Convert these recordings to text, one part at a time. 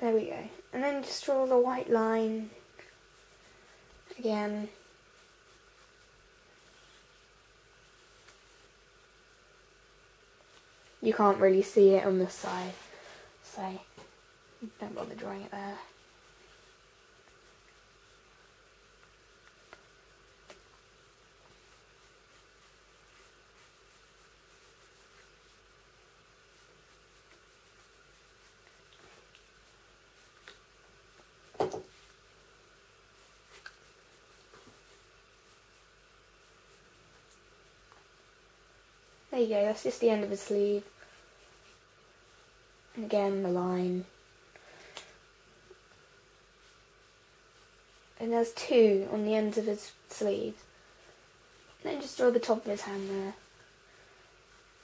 There we go. And then just draw the white line again. You can't really see it on this side, so don't bother drawing it there. There you go, that's just the end of his sleeve. And again, the line. And there's two on the ends of his sleeve. And then just draw the top of his hand there.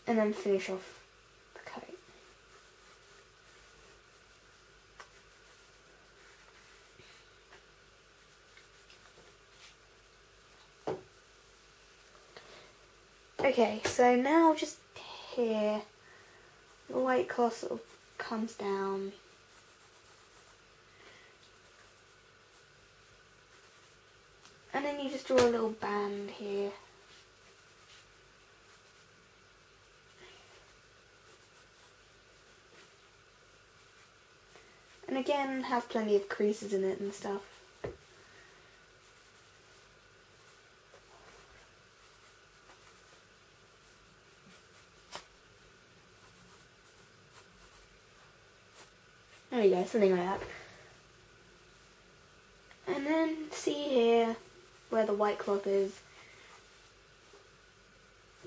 And then finish off the coat. Okay, so now just here, the white cloth sort of comes down. And then you just draw a little band here. And again, have plenty of creases in it and stuff. There you go, something like that. And then see here where the white cloth is.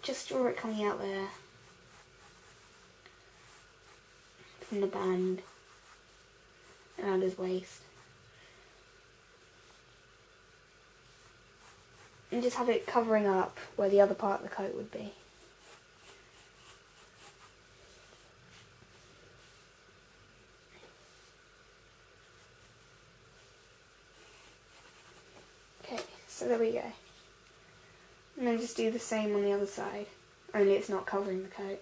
Just draw it coming out there from the band around his waist. And just have it covering up where the other part of the coat would be. Okay, so there we go. And then just do the same on the other side, only it's not covering the coat.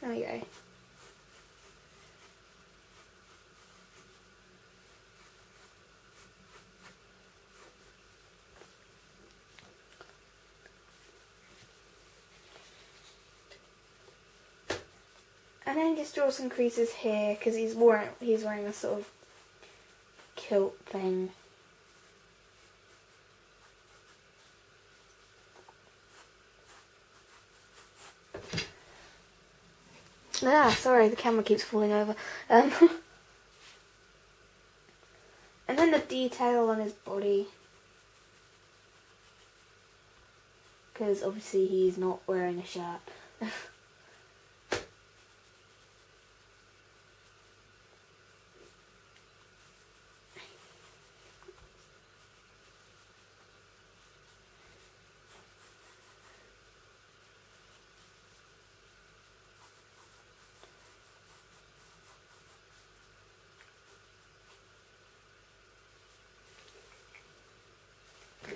There we go. And then just draw some creases here because he's wearing he's wearing a sort of kilt thing. Ah, sorry, the camera keeps falling over. Um, and then the detail on his body. Because obviously he's not wearing a shirt.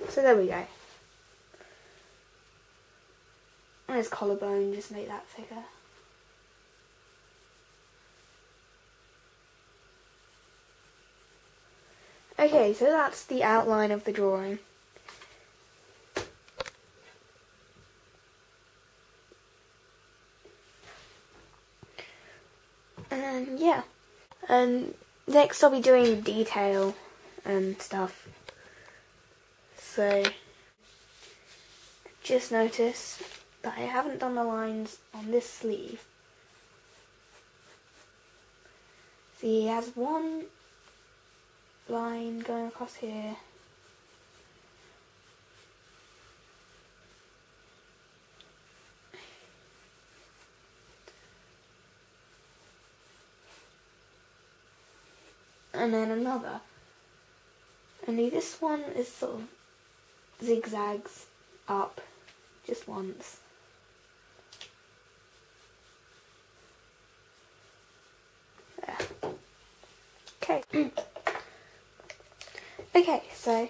So there we go. And his collarbone, just make that figure. Okay, so that's the outline of the drawing. And yeah. And next I'll be doing detail and stuff. So just notice that I haven't done the lines on this sleeve. See, he has one line going across here. And then another. Only this one is sort of zigzags up just once. Okay. okay, so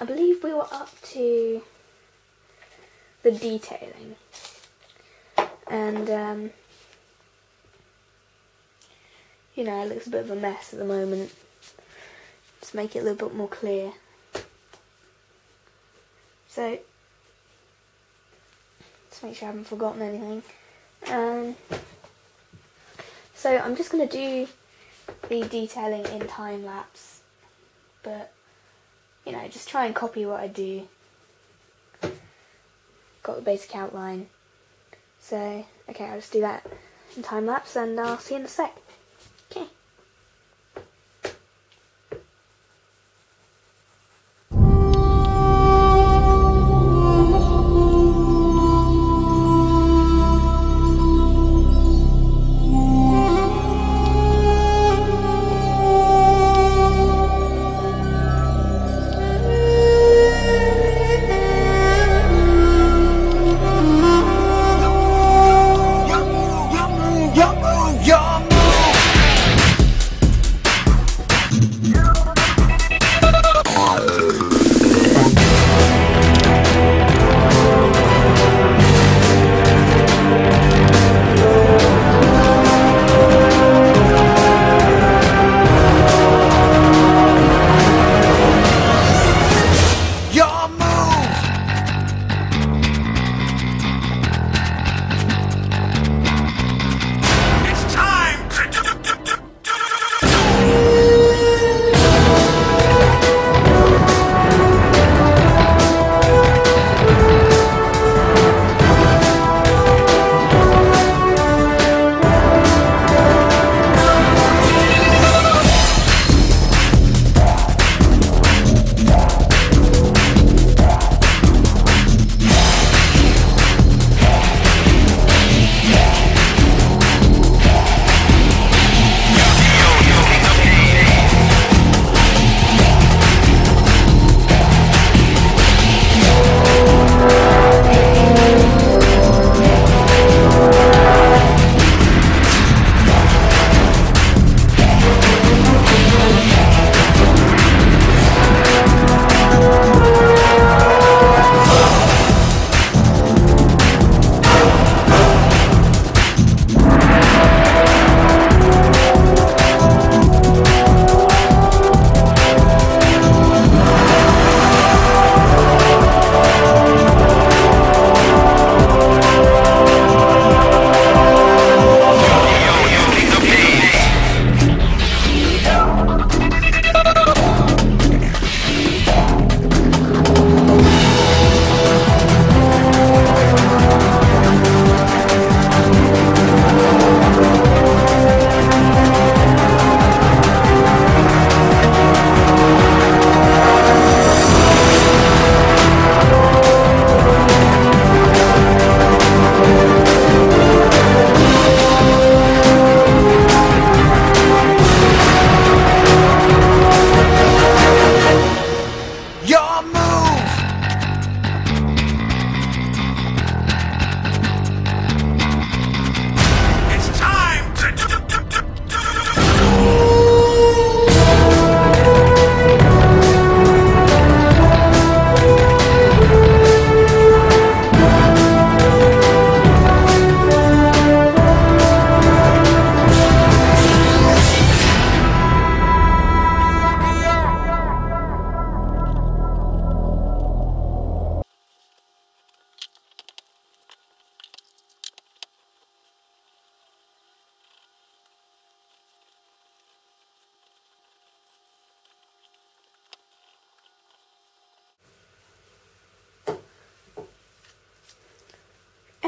I believe we were up to the detailing. And, um, you know, it looks a bit of a mess at the moment. Just make it a little bit more clear. So, just make sure I haven't forgotten anything. Um, so I'm just going to do the detailing in time lapse, but you know, just try and copy what I do. Got the basic outline. So, okay, I'll just do that in time lapse and I'll see you in a sec.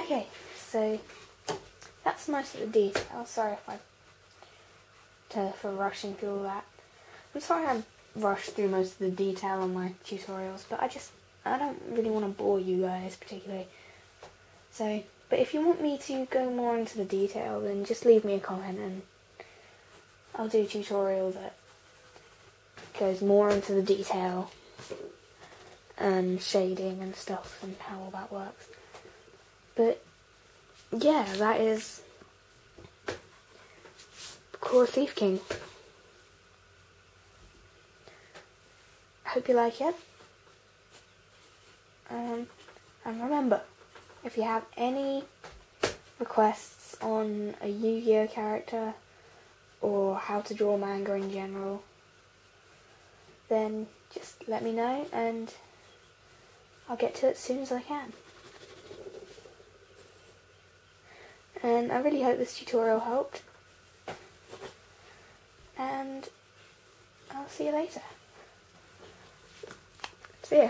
Okay, so that's most of the detail. Sorry if I to, for rushing through all that. I'm sorry I rushed through most of the detail on my tutorials, but I just I don't really want to bore you guys particularly. So, but if you want me to go more into the detail, then just leave me a comment and I'll do a tutorial that goes more into the detail and shading and stuff and how all that works. But yeah, that is Bakura Thief King. Hope you like it. Um, and remember, if you have any requests on a Yu-Gi-Oh character or how to draw manga in general, then just let me know and I'll get to it as soon as I can. And I really hope this tutorial helped. And I'll see you later. See ya.